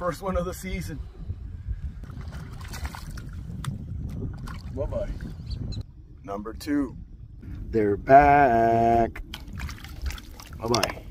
first one of the season. Bye-bye. Number two. They're back. Bye-bye.